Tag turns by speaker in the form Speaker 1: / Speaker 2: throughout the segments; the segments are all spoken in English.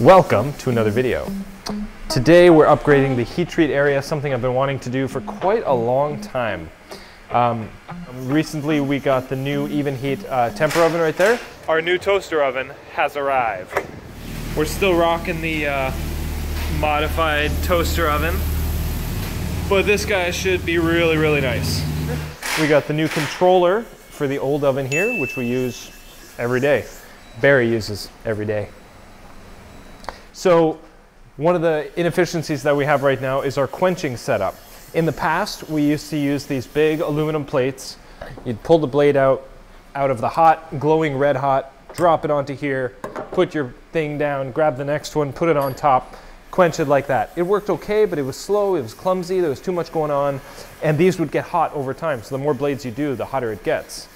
Speaker 1: Welcome to another video. Today we're upgrading the heat treat area, something I've been wanting to do for quite a long time. Um, recently we got the new Evenheat uh, temper oven right there. Our new toaster oven has arrived. We're still rocking the uh, modified toaster oven, but this guy should be really, really nice. We got the new controller for the old oven here, which we use every day. Barry uses every day. So one of the inefficiencies that we have right now is our quenching setup. In the past, we used to use these big aluminum plates. You'd pull the blade out, out of the hot, glowing red hot, drop it onto here, put your thing down, grab the next one, put it on top, quench it like that. It worked okay, but it was slow, it was clumsy, there was too much going on, and these would get hot over time. So the more blades you do, the hotter it gets.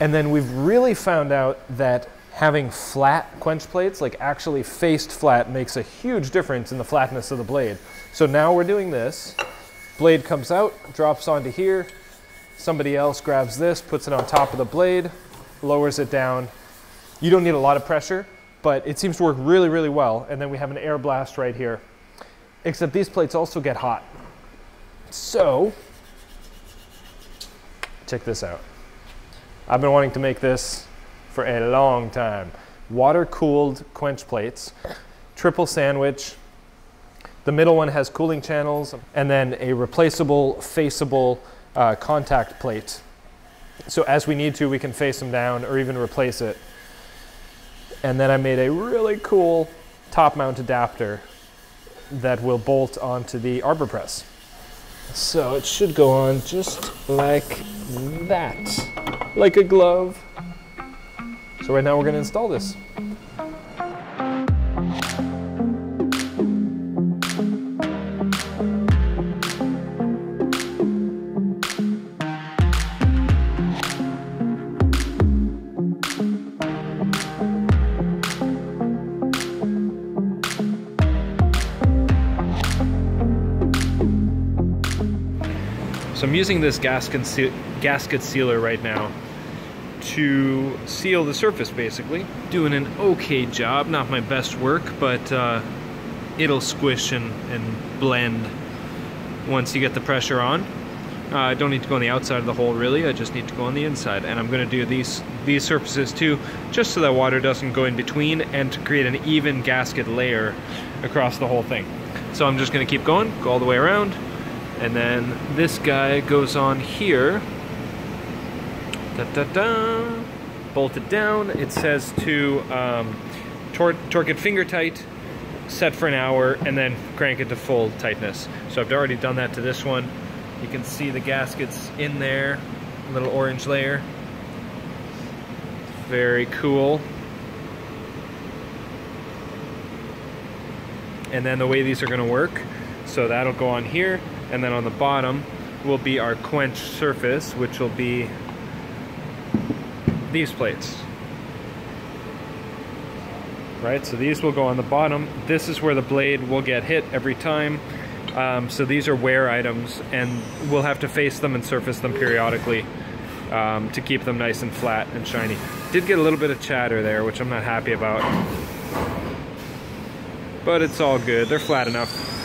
Speaker 1: And then we've really found out that having flat quench plates, like actually faced flat, makes a huge difference in the flatness of the blade. So now we're doing this. Blade comes out, drops onto here. Somebody else grabs this, puts it on top of the blade, lowers it down. You don't need a lot of pressure, but it seems to work really, really well. And then we have an air blast right here. Except these plates also get hot. So, check this out. I've been wanting to make this for a long time. Water cooled quench plates, triple sandwich. The middle one has cooling channels and then a replaceable faceable uh, contact plate. So as we need to, we can face them down or even replace it. And then I made a really cool top mount adapter that will bolt onto the arbor press. So it should go on just like that, like a glove. So right now we're gonna install this. So I'm using this gasket, gasket sealer right now to seal the surface basically. Doing an okay job, not my best work, but uh, it'll squish and, and blend once you get the pressure on. Uh, I don't need to go on the outside of the hole really, I just need to go on the inside. And I'm gonna do these, these surfaces too, just so that water doesn't go in between and to create an even gasket layer across the whole thing. So I'm just gonna keep going, go all the way around, and then this guy goes on here Da, da, da. Bolted down. It says to um, tor torque it finger tight, set for an hour, and then crank it to full tightness. So I've already done that to this one. You can see the gaskets in there, little orange layer. Very cool. And then the way these are gonna work, so that'll go on here, and then on the bottom will be our quench surface, which will be these plates. Right, so these will go on the bottom. This is where the blade will get hit every time. Um, so these are wear items and we'll have to face them and surface them periodically um, to keep them nice and flat and shiny. Did get a little bit of chatter there, which I'm not happy about. But it's all good, they're flat enough.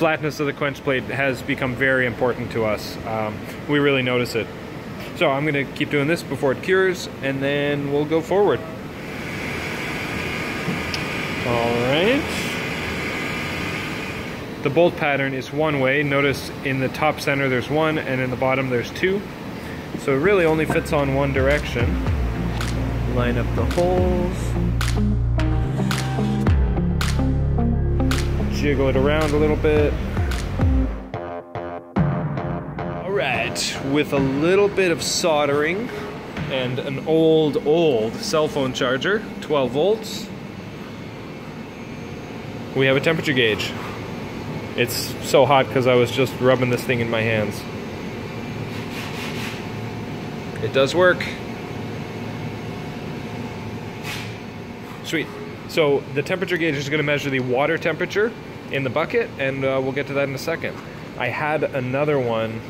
Speaker 1: Flatness of the quench plate has become very important to us. Um, we really notice it. So I'm gonna keep doing this before it cures and then we'll go forward. All right. The bolt pattern is one way. Notice in the top center there's one and in the bottom there's two. So it really only fits on one direction. Line up the holes. Jiggle it around a little bit. All right, with a little bit of soldering and an old, old cell phone charger, 12 volts, we have a temperature gauge. It's so hot because I was just rubbing this thing in my hands. It does work. Sweet. So the temperature gauge is going to measure the water temperature in the bucket, and uh, we'll get to that in a second. I had another one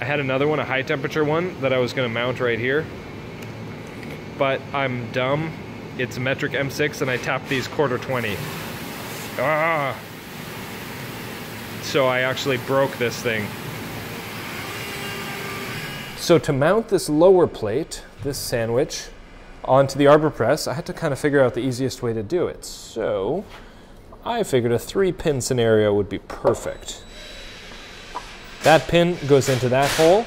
Speaker 1: I had another one, a high temperature one, that I was gonna mount right here. But I'm dumb. It's a metric M6 and I tapped these quarter 20. Ah! So I actually broke this thing. So to mount this lower plate, this sandwich, onto the arbor press, I had to kind of figure out the easiest way to do it. So I figured a three pin scenario would be perfect. That pin goes into that hole.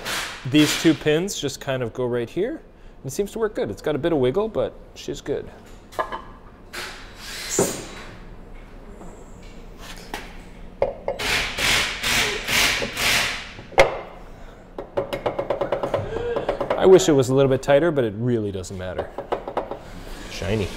Speaker 1: These two pins just kind of go right here. It seems to work good. It's got a bit of wiggle, but she's good. Wish it was a little bit tighter, but it really doesn't matter. Shiny.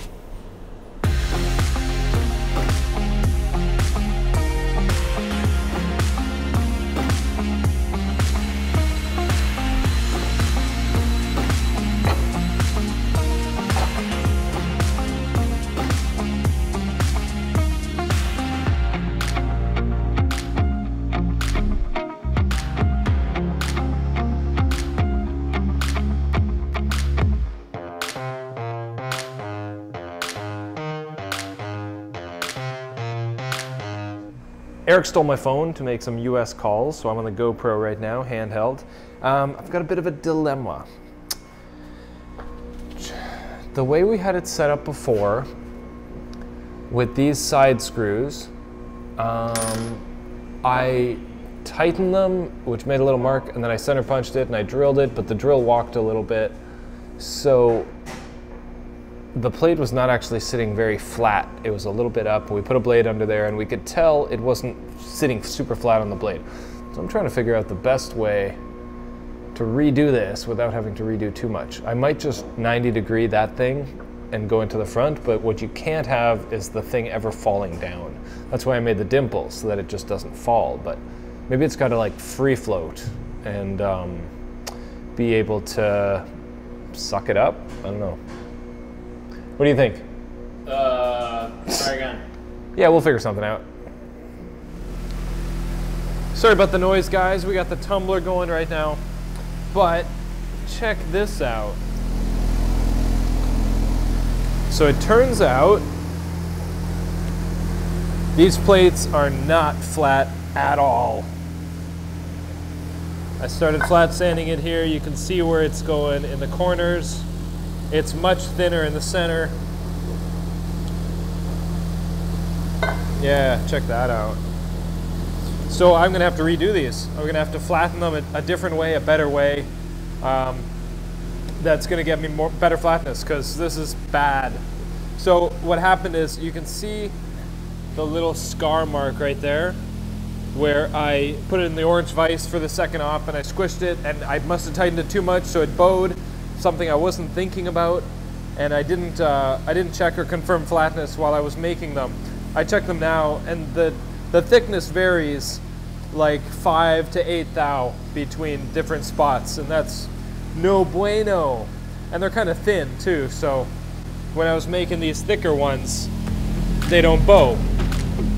Speaker 1: Erik stole my phone to make some US calls, so I'm on the GoPro right now, handheld. Um, I've got a bit of a dilemma. The way we had it set up before, with these side screws, um, I tightened them, which made a little mark, and then I center punched it and I drilled it, but the drill walked a little bit. So the plate was not actually sitting very flat. It was a little bit up. We put a blade under there and we could tell it wasn't sitting super flat on the blade. So I'm trying to figure out the best way to redo this without having to redo too much. I might just 90 degree that thing and go into the front, but what you can't have is the thing ever falling down. That's why I made the dimple so that it just doesn't fall, but maybe it's got to like free float and um, be able to suck it up. I don't know. What do you think?
Speaker 2: Uh, try again.
Speaker 1: Yeah, we'll figure something out. Sorry about the noise, guys. We got the tumbler going right now. But check this out. So it turns out these plates are not flat at all. I started flat sanding it here. You can see where it's going in the corners. It's much thinner in the center. Yeah, check that out. So I'm gonna have to redo these. I'm gonna have to flatten them a, a different way, a better way. Um, that's gonna get me more better flatness because this is bad. So what happened is you can see the little scar mark right there where I put it in the orange vise for the second op and I squished it and I must have tightened it too much so it bowed, something I wasn't thinking about and I didn't, uh, I didn't check or confirm flatness while I was making them. I check them now and the, the thickness varies like five to eight thou between different spots and that's no bueno. And they're kind of thin too, so when I was making these thicker ones, they don't bow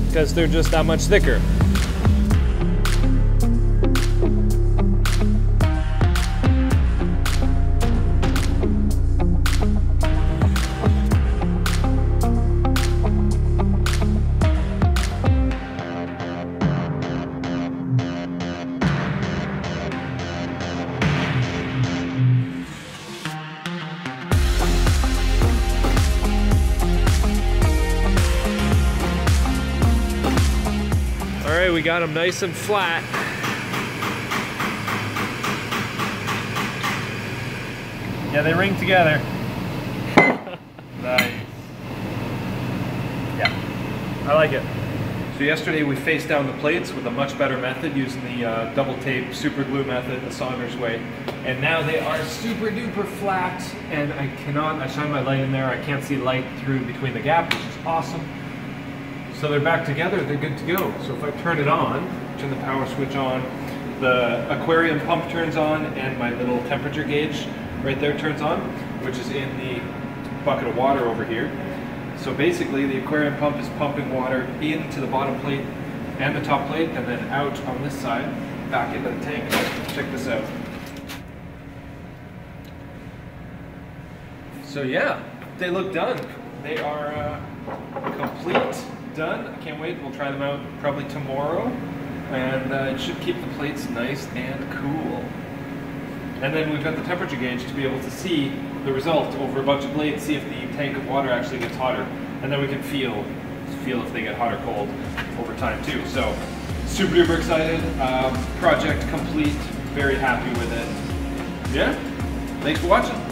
Speaker 1: because they're just that much thicker. Got them nice and flat. Yeah, they ring together. nice. Yeah, I like it. So yesterday we faced down the plates with a much better method using the uh, double tape super glue method, the Saunders way. And now they are super duper flat and I cannot, I shine my light in there, I can't see light through between the gap, which is awesome. So they're back together, they're good to go. So if I turn it on, turn the power switch on, the aquarium pump turns on and my little temperature gauge right there turns on, which is in the bucket of water over here. So basically the aquarium pump is pumping water into the bottom plate and the top plate and then out on this side. back into the tank. Check this out. So yeah, they look done. They are uh, complete, done. I can't wait. We'll try them out probably tomorrow, and uh, it should keep the plates nice and cool. And then we've got the temperature gauge to be able to see the result over a bunch of blades, see if the tank of water actually gets hotter, and then we can feel feel if they get hot or cold over time too. So super duper excited. Um, project complete. Very happy with it. Yeah. Thanks for watching.